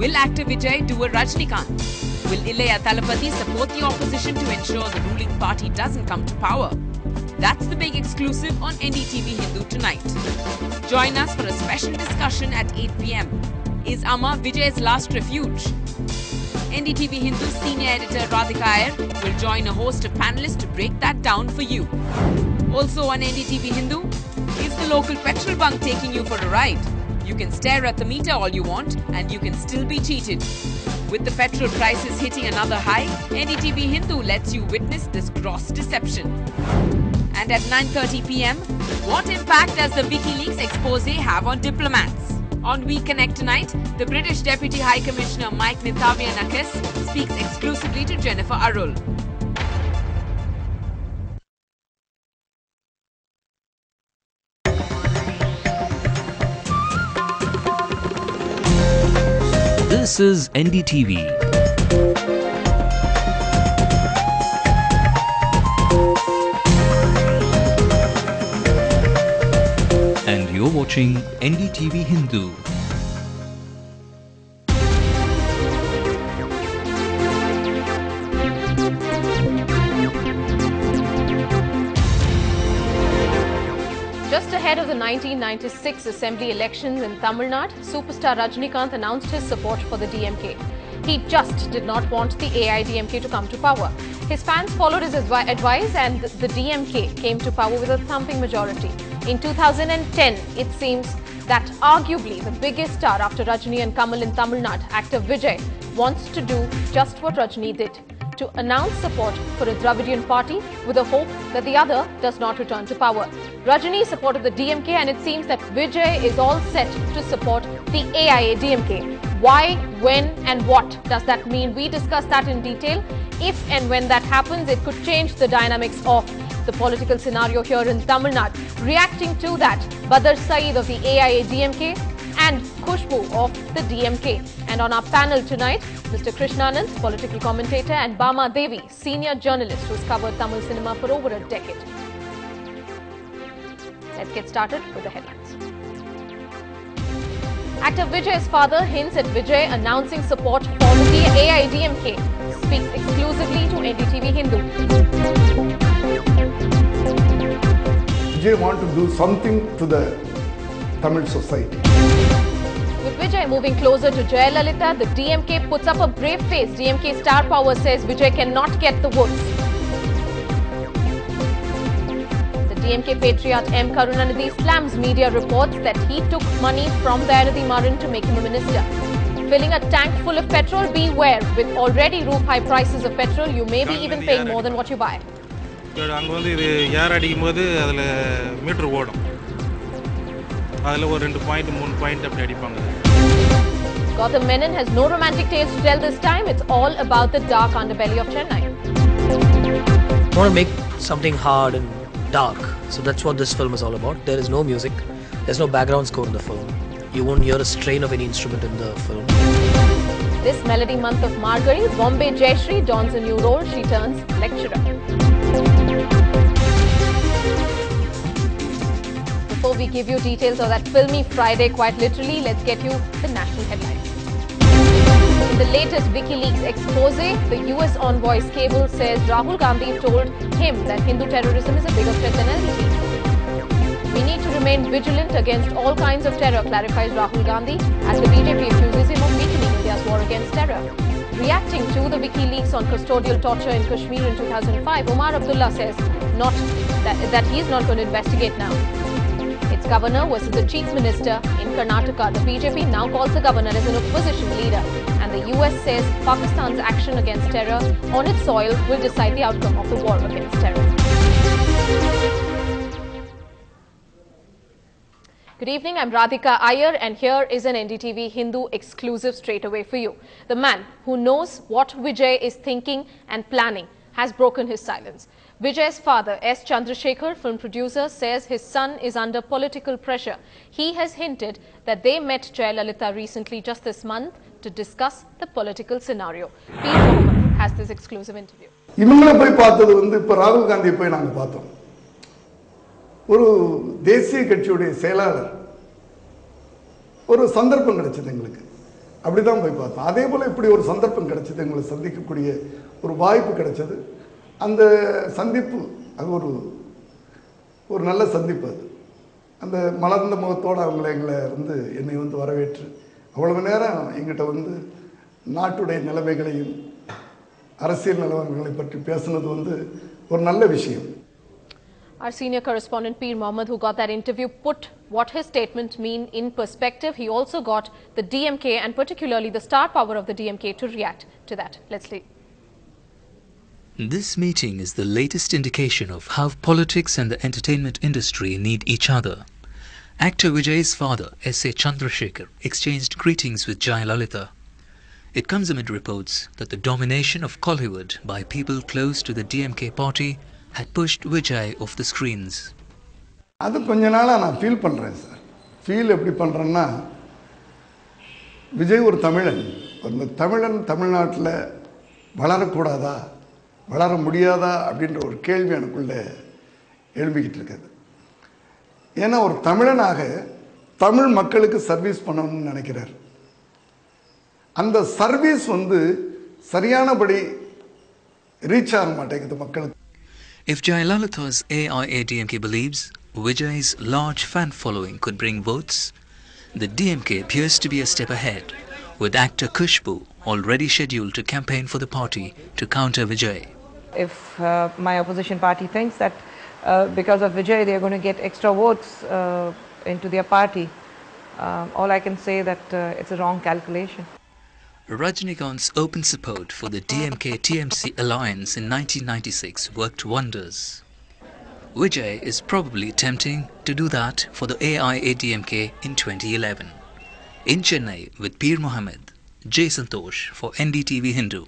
Will actor Vijay do a Rajnikant? Will Ilaya Talapati support the opposition to ensure the ruling party doesn't come to power? That's the big exclusive on NDTV Hindu tonight. Join us for a special discussion at 8 pm. Is Amma Vijay's last refuge? NDTV Hindu senior editor Radhika Iyer will join a host of panelists to break that down for you. Also on NDTV Hindu, is the local petrol bunk taking you for a ride? You can stare at the meter all you want and you can still be cheated. With the petrol prices hitting another high, NDTV Hindu lets you witness this gross deception. And at 9:30 p.m., what impact does the WikiLeaks expose have on diplomats? On We Connect tonight, the British Deputy High Commissioner Mike Nithavrianakis speaks exclusively to Jennifer Arul. This is NDTV. And you're watching NDTV Hindu. Just ahead of the 1996 assembly elections in Tamil Nadu, superstar Rajnikant announced his support for the DMK. He just did not want the AIADMK to come to power. His fans followed his advi- advice and the DMK came to power with a thumping majority. In 2010, it seems that arguably the biggest star after Rajni and Kamal in Tamil Nadu, actor Vijay, wants to do just what Rajni did to announce support for a Dravidian party with the hope that the other does not return to power. Rajani supported the DMK and it seems that Vijay is all set to support the AIADMK. Why, when and what does that mean? We discuss that in detail. If and when that happens, it could change the dynamics of the political scenario here in Tamil Nadu. Reacting to that, Badr Saeed of the AIADMK and Khushbu of the DMK. And on our panel tonight, Mr. Krishnanand, political commentator, and Bama Devi, senior journalist who's covered Tamil cinema for over a decade. Let's get started with the headlines. Actor Vijay's father hints at Vijay announcing support for the AIADMK. Speaks exclusively to NDTV Hindu. Vijay want to do something to the Tamil society. With Vijay moving closer to Jayalalitha, the DMK puts up a brave face. DMK star power says Vijay cannot get the votes. DMK patriot M. Karunanidhi slams media reports that he took money from Dayanidhi Maran to make him a minister. Filling a tank full of petrol, beware. With already roof-high prices of petrol, you may be even paying more than what you buy. Gautham Menon has no romantic tales to tell this time. It's all about the dark underbelly of Chennai. I want to make something hard and dark. So that's what this film is all about. There is no music, there's no background score in the film. You won't hear a strain of any instrument in the film. This melody month of Margazhi, Bombay Jayashree dons a new role. She turns lecturer. Before we give you details of that filmy Friday, quite literally, let's get you the national headlines. In the latest WikiLeaks expose, the US envoy's cable says Rahul Gandhi told him that Hindu terrorism is a bigger threat than LeT. We need to remain vigilant against all kinds of terror, clarifies Rahul Gandhi, as the BJP accuses him of weakening India's war against terror. Reacting to the WikiLeaks on custodial torture in Kashmir in 2005, Omar Abdullah says not that, that he is not going to investigate now. Its governor versus the chief minister in Karnataka. The BJP now calls the governor as an opposition leader. And the US says Pakistan's action against terror on its soil will decide the outcome of the war against terror. Good evening, I'm Radhika Iyer, and here is an NDTV Hindu exclusive straight away for you. The man who knows what Vijay is thinking and planning has broken his silence. Vijay's father, S. Chandrasekhar, film producer, says his son is under political pressure. He has hinted that they met Jayalalitha recently, just this month, to discuss the political scenario. P. Mohammed has this exclusive interview. இவங்களை போய் பார்த்தது வந்து இப்போ ராகுல் காந்தியை போய் நாங்கள் பார்த்தோம் ஒரு தேசிய கட்சியுடைய செயலாளர் ஒரு சந்தர்ப்பம் கிடைச்சது எங்களுக்கு அப்படி தான் போய் பார்த்தோம் அதே போல் இப்படி ஒரு சந்தர்ப்பம் கிடைச்சது எங்களை சந்திக்கக்கூடிய ஒரு வாய்ப்பு கிடைச்சது அந்த சந்திப்பு அது ஒரு ஒரு நல்ல சந்திப்பு அது அந்த மலர்ந்த முகத்தோடு அவங்கள எங்களை வந்து என்னை வந்து வரவேற்று அவ்வளவு நேரம் எங்கிட்ட வந்து நாட்டுடைய நிலைமைகளையும் அரசியல் நிலவரங்களை பற்றி பேசுனது வந்து ஒரு நல்ல விஷயம் Our senior correspondent Peer Mohammed, who got that interview, put what his statement mean in perspective. He also got the DMK and particularly the star power of the DMK to react to that. Let's see. This meeting is the latest indication of how politics and the entertainment industry need each other. Actor Vijay's father, S.A. Chandrasekhar, exchanged greetings with Jayalalitha. It comes amid reports that the domination of Kollywood by people close to the DMK party had pushed Vijay off the screens. அது கொஞ்ச நாளாக நான் feel பண்ணுறேன் sir feel எப்படி பண்ணுறேன்னா விஜய் ஒரு தமிழன் அந்த தமிழன் தமிழ்நாட்டில் வளரக்கூடாதா வளர முடியாதா அப்படின்ற ஒரு கேள்வி எனக்குள்ளே எழும்பிக்கிட்டு இருக்குது ஏன்னா ஒரு தமிழனாக தமிழ் மக்களுக்கு சர்வீஸ் பண்ணணும்னு நினைக்கிறார் அந்த சர்வீஸ் வந்து சரியானபடி ரீச் ஆக மாட்டேங்குது மக்களுக்கு If Jayalalitha's AIADMK believes Vijay's large fan following could bring votes, the DMK appears to be a step ahead, with actor Kushbu already scheduled to campaign for the party to counter Vijay. If uh, my opposition party thinks that uh, because of Vijay they are going to get extra votes uh, into their party, uh, all I can say that uh, it's a wrong calculation. Rajnikant's open support for the DMK TMC alliance in 1996 worked wonders. Vijay is probably attempting to do that for the AIADMK in 2011. In Chennai with Peer Mohammed, Jay Santosh for NDTV Hindu.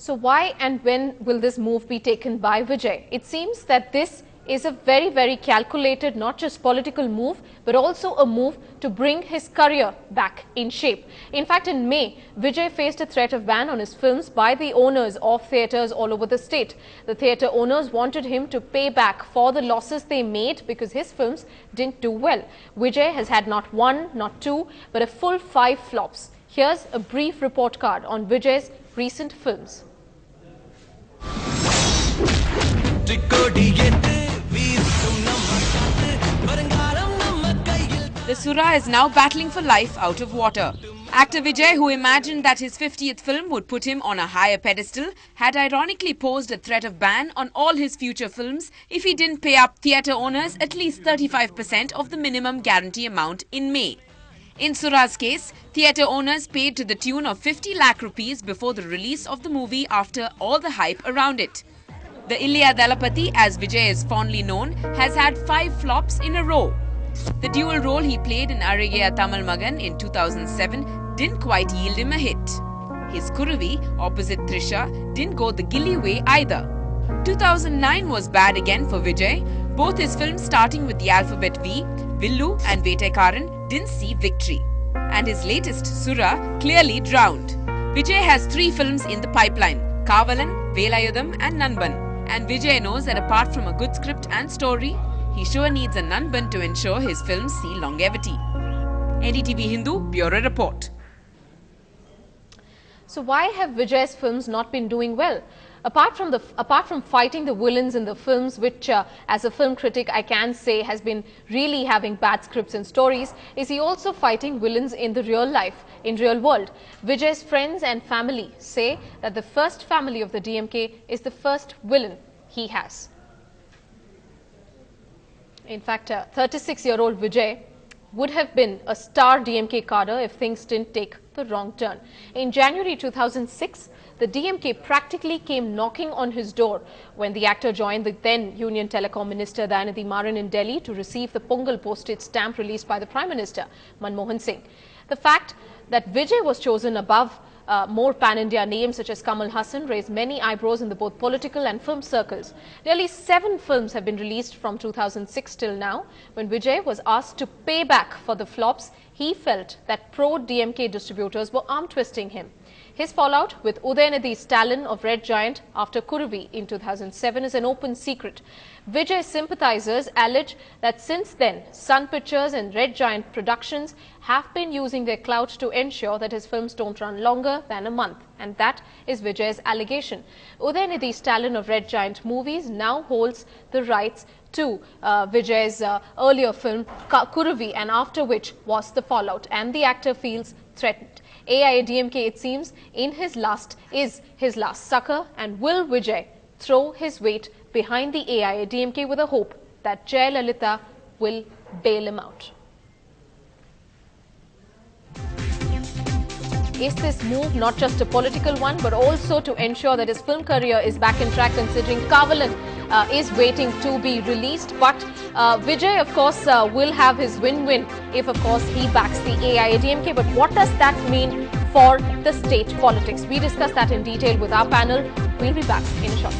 So why and when will this move be taken by Vijay? It seems that this is a very, very calculated, not just political move, but also a move to bring his career back in shape. In fact, in May, Vijay faced a threat of ban on his films by the owners of theatres all over the state. The theatre owners wanted him to pay back for the losses they made because his films didn't do well. Vijay has had not one, not two, but a full five flops. Here's a brief report card on Vijay's recent films. The Sura is now battling for life out of water. Actor Vijay, who imagined that his 50th film would put him on a higher pedestal, had ironically posed a threat of ban on all his future films if he didn't pay up theatre owners at least 35% of the minimum guarantee amount in May. In Sura's case, theatre owners paid to the tune of 50 lakh rupees before the release of the movie after all the hype around it. The Ilaya Talapati, as Vijay is fondly known, has had five flops in a row. The dual role he played in Azhagiya Tamil Magan in 2007 didn't quite yield him a hit. His Kuruvi, opposite Trisha, didn't go the Ghilli way either. 2009 was bad again for Vijay. Both his films starting with the alphabet V, Villu and Vettaikaran, didn't see victory. And his latest, Sura, clearly drowned. Vijay has three films in the pipeline Kavalan, Velayudam, and Nanban. And Vijay knows that apart from a good script and story, he sure needs a Nanban to ensure his films see longevity. NDTV Hindu Bureau Report. So why have Vijay's films not been doing well? Apart from the apart from fighting the villains in the films, which uh, as a film critic I can say has been really having bad scripts and stories, is he also fighting villains in the real life, in real world? Vijay's friends and family say that the first family of the DMK is the first villain he has. In fact, 36 year old Vijay would have been a star DMK cadre if things didn't take the wrong turn. In January 2006, the DMK practically came knocking on his door when the actor joined the then Union Telecom Minister Dayanidhi Maran in Delhi to receive the Pongal postage stamp released by the Prime Minister Manmohan Singh. The fact that Vijay was chosen above uh, more pan-India names such as Kamal Haasan raised many eyebrows in the both political and film circles. Nearly seven films have been released from 2006 till now. When Vijay was asked to pay back for the flops, he felt that pro-DMK distributors were arm twisting him. His fallout with Udayanidhi Stalin of Red Giant after Kuruvi in 2007 is an open secret. Vijay sympathizers allege that since then, Sun Pictures and Red Giant Productions have been using their clout to ensure that his films don't run longer than a month. And that is Vijay's allegation. Udayanidhi Stalin of Red Giant Movies now holds the rights to uh, Vijay's uh, earlier film Kuruvi and after which was the fallout and the actor feels threatened. AIADMK it seems in his last is his last sucker and will Vijay throw his weight behind the AIADMK with a hope that Jayalalitha will bail him out. Is this move not just a political one but also to ensure that his film career is back in track considering Kavalan uh, is waiting to be released but uh, Vijay of course uh, will have his win-win if of course he backs the AIADMK but what does that mean for the state politics? We discuss that in detail with our panel. We'll be back in a short.